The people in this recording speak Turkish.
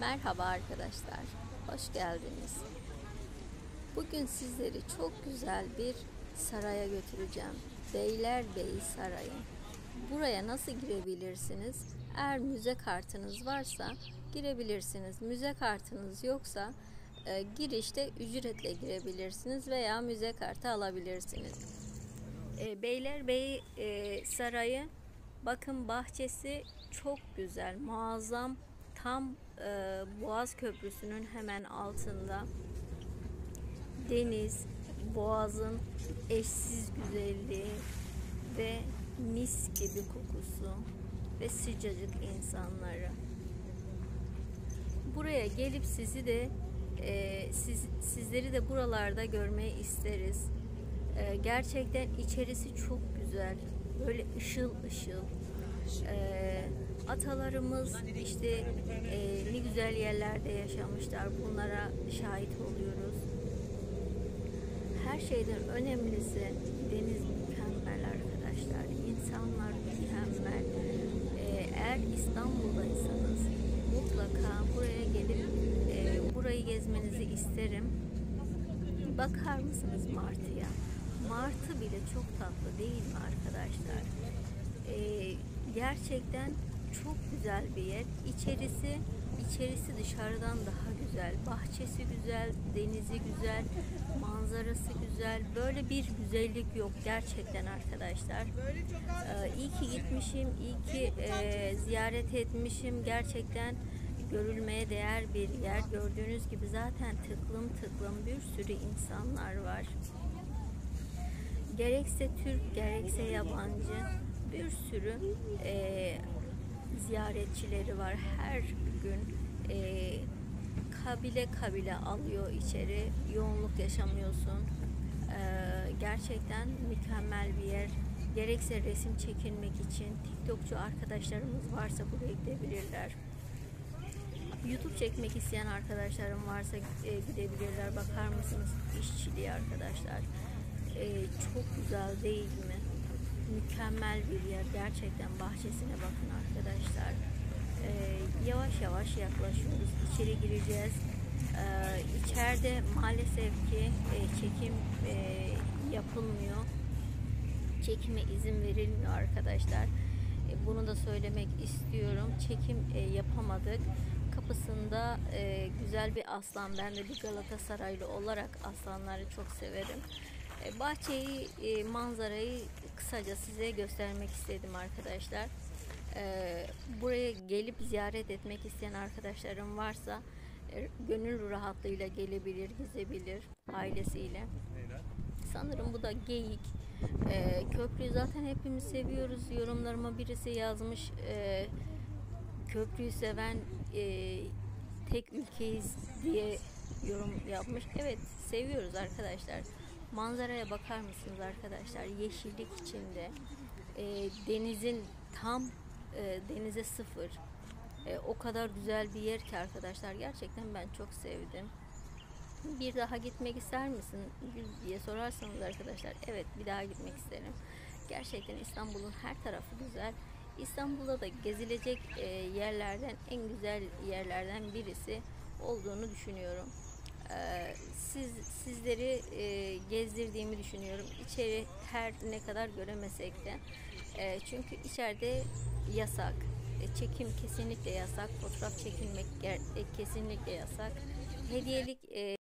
Merhaba arkadaşlar, hoş geldiniz. Bugün sizleri çok güzel bir saraya götüreceğim. Beylerbeyi Sarayı. Buraya nasıl girebilirsiniz? Eğer müze kartınız varsa girebilirsiniz. Müze kartınız yoksa e, girişte ücretle girebilirsiniz veya müze kartı alabilirsiniz. E, Beylerbeyi e, Sarayı bakın bahçesi çok güzel, muazzam. Tam e, Boğaz Köprüsü'nün hemen altında deniz, boğazın eşsiz güzelliği ve mis gibi kokusu ve sıcacık insanları. Buraya gelip sizi de e, siz, sizleri de buralarda görmeyi isteriz. E, gerçekten içerisi çok güzel. Böyle ışıl ışıl. E, atalarımız işte e, ne güzel yerlerde yaşamışlar. Bunlara şahit oluyoruz. Her şeyden önemlisi deniz mükemmel arkadaşlar. İnsanlar mükemmel. E, eğer İstanbul'daysanız mutlaka buraya gelip e, burayı gezmenizi isterim. Bakar mısınız martıya? Martı bile çok tatlı değil mi arkadaşlar? Gerçekten çok güzel bir yer. İçerisi içerisi dışarıdan daha güzel. Bahçesi güzel, denizi güzel, manzarası güzel. Böyle bir güzellik yok gerçekten arkadaşlar. Ee, iyi ki gitmişim, iyi ki e, ziyaret etmişim. Gerçekten görülmeye değer bir yer. Gördüğünüz gibi zaten tıklım tıklım bir sürü insanlar var. Gerekse Türk, gerekse yabancı bir sürü e, ziyaretçileri var. Her gün e, kabile kabile alıyor içeri. Yoğunluk yaşamıyorsun. E, gerçekten mükemmel bir yer. Gerekse resim çekilmek için TikTokçu arkadaşlarımız varsa buraya gidebilirler. YouTube çekmek isteyen arkadaşlarım varsa e, gidebilirler. Bakar mısınız işçiliği arkadaşlar? E, çok güzel değil mi? Mükemmel bir yer. Gerçekten bahçesine bakın arkadaşlar. E, yavaş yavaş yaklaşıyoruz. İçeri gireceğiz. E, içeride maalesef ki e, çekim e, yapılmıyor. Çekime izin verilmiyor arkadaşlar. E, bunu da söylemek istiyorum. Çekim e, yapamadık kapısında e, güzel bir aslan. Ben de bir Galatasaraylı olarak aslanları çok severim. E, bahçeyi, e, manzarayı kısaca size göstermek istedim arkadaşlar. E, buraya gelip ziyaret etmek isteyen arkadaşlarım varsa gönül rahatlığıyla gelebilir, gezebilir ailesiyle. Sanırım bu da geyik. E, köprüyü zaten hepimiz seviyoruz. Yorumlarıma birisi yazmış. E, köprüyü seven e, tek ülkeyiz diye yorum yapmış. Evet seviyoruz arkadaşlar. Manzaraya bakar mısınız arkadaşlar? Yeşillik içinde. E, denizin tam e, denize sıfır. E, o kadar güzel bir yer ki arkadaşlar. Gerçekten ben çok sevdim. Bir daha gitmek ister misin diye sorarsanız arkadaşlar evet bir daha gitmek isterim. Gerçekten İstanbul'un her tarafı güzel. İstanbul'da da gezilecek e, yerlerden en güzel yerlerden birisi olduğunu düşünüyorum. E, siz sizleri e, gezdirdiğimi düşünüyorum. İçeri her ne kadar göremesek de e, çünkü içeride yasak. E, çekim kesinlikle yasak. Fotoğraf çekilmek e, kesinlikle yasak. Hediyelik e,